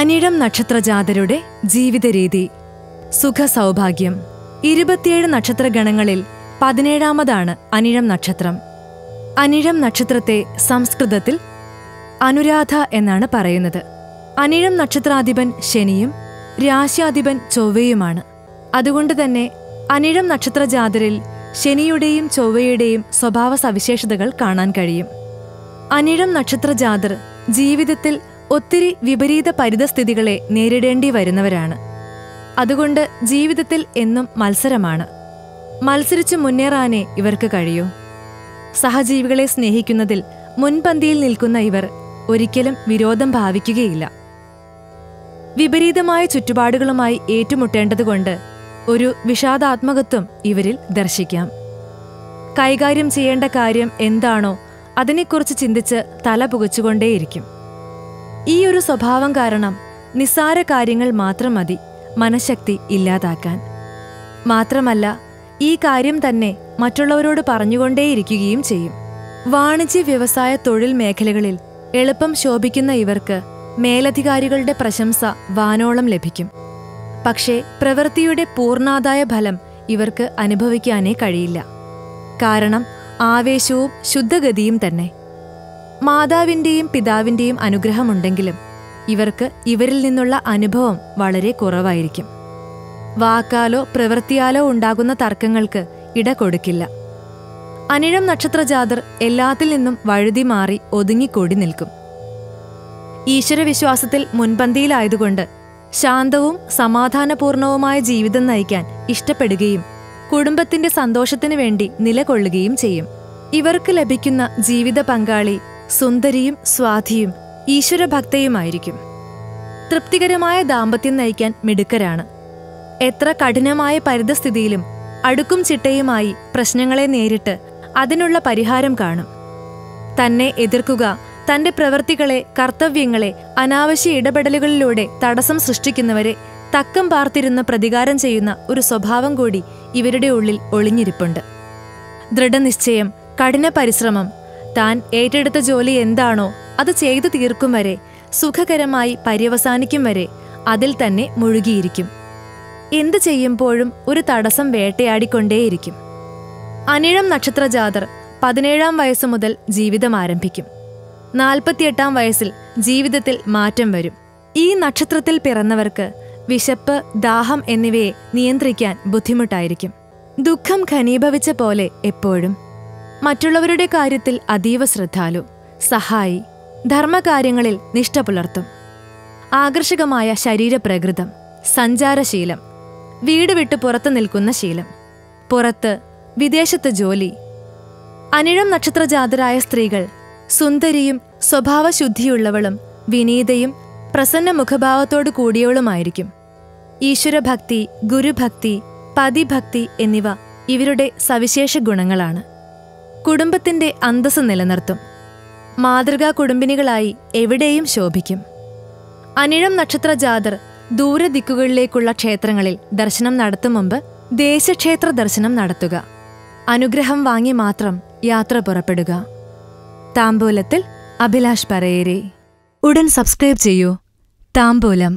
അനിഴം നക്ഷത്രജാതരുടെ ജീവിതരീതി. സുഖസൗഭാഗ്യം. ഇരുപത്തിയേഴ് നക്ഷത്രഗണങ്ങളിൽ പതിനേഴാമതാണ് അനിഴം നക്ഷത്രം. അനിഴം നക്ഷത്രത്തെ സംസ്കൃതത്തിൽ അനുരാധ എന്നാണ് പറയുന്നത്. അനിഴം നക്ഷത്രാധിപൻ ശനിയും രാശ്യാധിപൻ ചൊവ്വയുമാണ്. അതുകൊണ്ട് തന്നെ അനിഴം നക്ഷത്രജാതരിൽ ശനിയുടെയും ചൊവ്വയുടെയും സ്വഭാവ സവിശേഷതകൾ കാണാൻ കഴിയും. അനിഴം നക്ഷത്രജാതർ ജീവിതത്തിൽ ഒത്തിരി വിപരീത പരിതസ്ഥിതികളെ നേരിടേണ്ടി വരുന്നവരാണ്. അതുകൊണ്ട് ജീവിതത്തിൽ എന്നും മത്സരമാണ്. മത്സരിച്ചു മുന്നേറാനേ ഇവർക്ക് കഴിയൂ. സഹജീവികളെ സ്നേഹിക്കുന്നതിൽ മുൻപന്തിയിൽ നിൽക്കുന്ന ഇവർ ഒരിക്കലും വിരോധം ഭാവിക്കുകയില്ല. വിപരീതമായ ചുറ്റുപാടുകളുമായി ഏറ്റുമുട്ടേണ്ടതുകൊണ്ട് ഒരു വിഷാദാത്മകത്വം ഇവരിൽ ദർശിക്കാം. കൈകാര്യം ചെയ്യേണ്ട കാര്യം എന്താണോ അതിനെക്കുറിച്ച് ചിന്തിച്ച് തല പുകച്ചുകൊണ്ടേയിരിക്കും. ഈ ഒരു സ്വഭാവം കാരണം നിസ്സാര കാര്യങ്ങൾ മാത്രം മതി മനഃശക്തി ഇല്ലാതാക്കാൻ. മാത്രമല്ല ഈ കാര്യം തന്നെ മറ്റുള്ളവരോട് പറഞ്ഞുകൊണ്ടേയിരിക്കുകയും ചെയ്യും. വാണിജ്യ വ്യവസായ തൊഴിൽ മേഖലകളിൽ എളുപ്പം ശോഭിക്കുന്ന ഇവർക്ക് മേലധികാരികളുടെ പ്രശംസ വാനോളം ലഭിക്കും. പക്ഷേ പ്രവൃത്തിയുടെ പൂർണാദായ ഫലം ഇവർക്ക് അനുഭവിക്കാനേ കഴിയില്ല. കാരണം ആവേശവും ശുദ്ധഗതിയും തന്നെ. മാതാവിന്റെയും പിതാവിന്റെയും അനുഗ്രഹമുണ്ടെങ്കിലും ഇവർക്ക് ഇവരിൽ നിന്നുള്ള അനുഭവം വളരെ കുറവായിരിക്കും. വാക്കാലോ പ്രവൃത്തിയാലോ ഉണ്ടാകുന്ന തർക്കങ്ങൾക്ക് ഇട കൊടുക്കില്ല. അനിഴം നക്ഷത്രജാതർ എല്ലാത്തിൽ നിന്നും വഴുതി മാറി ഒതുങ്ങിക്കൂടി നിൽക്കും. ഈശ്വരവിശ്വാസത്തിൽ മുൻപന്തിയിലായതുകൊണ്ട് ശാന്തവും സമാധാനപൂർണവുമായ ജീവിതം നയിക്കാൻ ഇഷ്ടപ്പെടുകയും കുടുംബത്തിന്റെ സന്തോഷത്തിനു വേണ്ടി നിലകൊള്ളുകയും ചെയ്യും. ഇവർക്ക് ലഭിക്കുന്ന ജീവിത പങ്കാളി സുന്ദരിയും സ്വാധിയും ഈശ്വരഭക്തയുമായിരിക്കും. തൃപ്തികരമായ ദാമ്പത്യം നയിക്കാൻ മിടുക്കരാണ്. എത്ര കഠിനമായ പരിതസ്ഥിതിയിലും അടുക്കും ചിട്ടയുമായി പ്രശ്നങ്ങളെ നേരിട്ട് അതിനുള്ള പരിഹാരം കാണും. തന്നെ എതിർക്കുക തന്റെ പ്രവൃത്തികളെ കർത്തവ്യങ്ങളെ അനാവശ്യ ഇടപെടലുകളിലൂടെ തടസ്സം സൃഷ്ടിക്കുന്നവരെ തക്കം പാർത്തിരുന്ന് പ്രതികാരം ചെയ്യുന്ന ഒരു സ്വഭാവം കൂടി ഇവരുടെ ഉള്ളിൽ ഒളിഞ്ഞിരിപ്പുണ്ട്. ദൃഢനിശ്ചയം കഠിന പരിശ്രമം താൻ ഏറ്റെടുത്ത ജോലി എന്താണോ അത് ചെയ്തു തീർക്കും വരെ സുഖകരമായി പര്യവസാനിക്കും വരെ അതിൽ തന്നെ മുഴുകിയിരിക്കും. എന്തു ചെയ്യുമ്പോഴും ഒരു തടസ്സം വേട്ടയാടിക്കൊണ്ടേയിരിക്കും. അനിഴം നക്ഷത്രജാതർ പതിനേഴാം വയസ്സ് മുതൽ ജീവിതം ആരംഭിക്കും. നാൽപ്പത്തിയെട്ടാം വയസ്സിൽ ജീവിതത്തിൽ മാറ്റം വരും. ഈ നക്ഷത്രത്തിൽ പിറന്നവർക്ക് വിശപ്പ് ദാഹം എന്നിവയെ നിയന്ത്രിക്കാൻ ബുദ്ധിമുട്ടായിരിക്കും. ദുഃഖം ഘനീഭവിച്ച പോലെ എപ്പോഴും. മറ്റുള്ളവരുടെ കാര്യത്തിൽ അതീവ ശ്രദ്ധാലു സഹായി ധർമ്മകാര്യങ്ങളിൽ നിഷ്ഠ പുലർത്തും. ആകർഷകമായ ശരീരപ്രകൃതം സഞ്ചാരശീലം വീട് വിട്ട് പുറത്തു നിൽക്കുന്ന ശീലം പുറത്ത് വിദേശത്ത് ജോലി. അനിഴം നക്ഷത്രജാതരായ സ്ത്രീകൾ സുന്ദരിയും സ്വഭാവശുദ്ധിയുള്ളവളും വിനീതയും പ്രസന്ന മുഖഭാവത്തോടു കൂടിയവളുമായിരിക്കും. ഈശ്വരഭക്തി ഗുരുഭക്തി പതിഭക്തി എന്നിവ ഇവരുടെ സവിശേഷ ഗുണങ്ങളാണ്. കുടുംബത്തിന്റെ അന്തസ് നിലനിർത്തും. മാതൃകാ കുടുംബിനികളായി എവിടെയും ശോഭിക്കും. അനിഴം നക്ഷത്ര ജാതർ ദൂരദിക്കുകളിലേക്കുള്ള ക്ഷേത്രങ്ങളിൽ ദർശനം നടത്തും മുമ്പ് ദേശക്ഷേത്ര ദർശനം നടത്തുക. അനുഗ്രഹം വാങ്ങി മാത്രം യാത്ര പുറപ്പെടുക. താമ്പൂലത്തിൽ അഭിലാഷ് പറയേരി. ഉടൻ സബ്സ്ക്രൈബ് ചെയ്യൂ. താമ്പൂലം